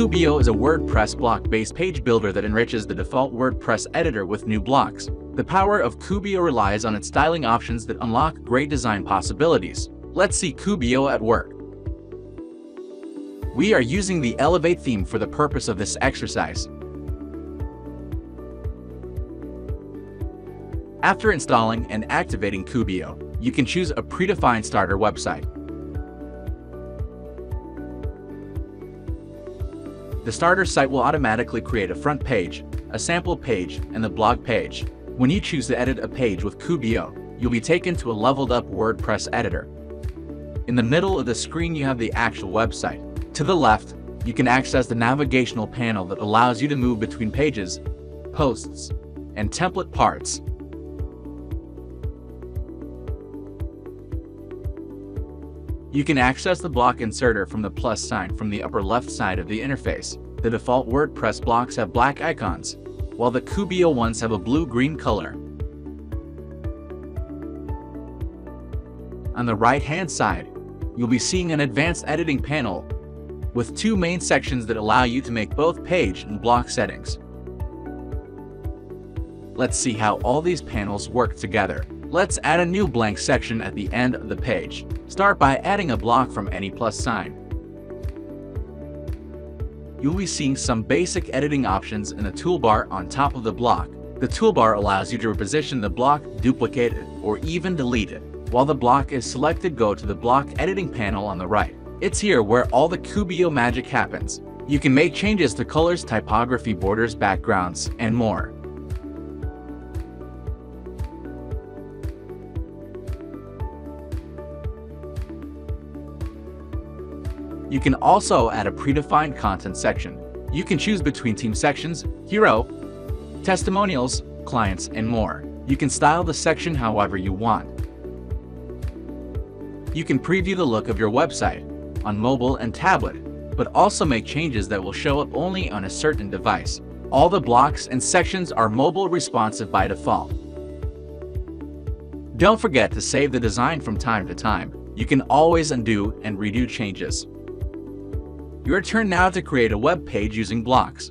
Kubio is a WordPress block-based page builder that enriches the default WordPress editor with new blocks. The power of Kubio relies on its styling options that unlock great design possibilities. Let's see Kubio at work. We are using the Elevate theme for the purpose of this exercise. After installing and activating Kubio, you can choose a predefined starter website. The starter site will automatically create a front page, a sample page, and the blog page. When you choose to edit a page with Kubio, you'll be taken to a leveled up WordPress editor. In the middle of the screen you have the actual website. To the left, you can access the navigational panel that allows you to move between pages, posts, and template parts. You can access the block inserter from the plus sign from the upper left side of the interface. The default WordPress blocks have black icons, while the Kubio ones have a blue-green color. On the right-hand side, you'll be seeing an advanced editing panel with two main sections that allow you to make both page and block settings. Let's see how all these panels work together. Let's add a new blank section at the end of the page. Start by adding a block from any plus sign. You'll be seeing some basic editing options in the toolbar on top of the block. The toolbar allows you to reposition the block, duplicate it, or even delete it. While the block is selected, go to the block editing panel on the right. It's here where all the Kubio magic happens. You can make changes to colors, typography, borders, backgrounds, and more. You can also add a predefined content section. You can choose between team sections, hero, testimonials, clients, and more. You can style the section however you want. You can preview the look of your website on mobile and tablet, but also make changes that will show up only on a certain device. All the blocks and sections are mobile responsive by default. Don't forget to save the design from time to time. You can always undo and redo changes. Your turn now to create a web page using blocks.